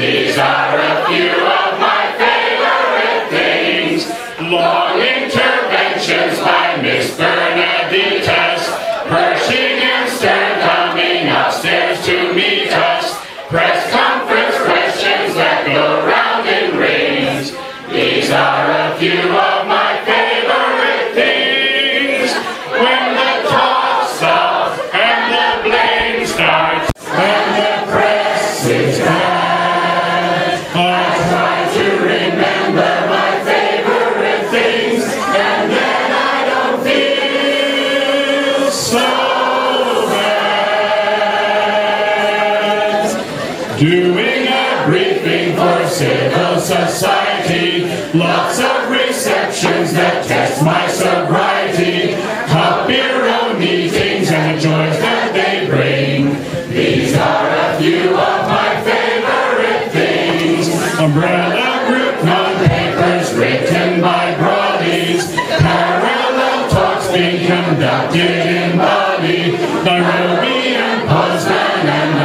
These are a few of my favorite things. Long interventions by Miss test Pershing and Stern coming upstairs to meet us. Press conference questions that go round in rings. These are a few of Doing a briefing for civil society, lots of receptions that test my sobriety, bureau meetings and the joys that they bring. These are a few of my favorite things. Umbrella group non-papers written by Brollies, parallel talks being conducted in Bali, Nairobi and Poznan and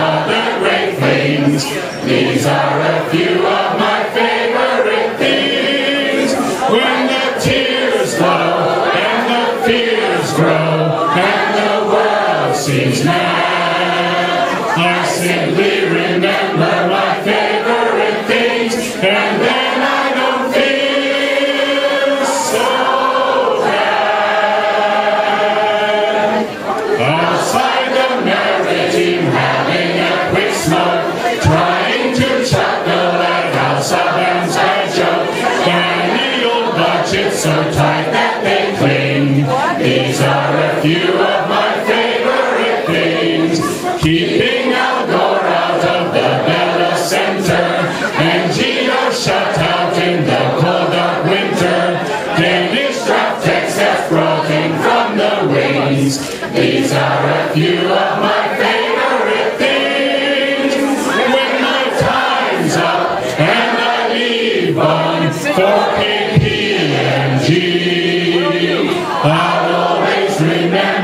mad, I simply remember my favorite things and then I don't feel so bad. Outside the Maritim having a quick smoke, trying to chuckle at Al Saban's bad joke. Tiny old budgets so tight that they cling. These are a few Keeping Al Gore out of the Bella Center, NGOs shut out in the cold dark winter. Danish draft texts have brought from the wings. These are a few of my favorite. for KPMG. I'll always remember.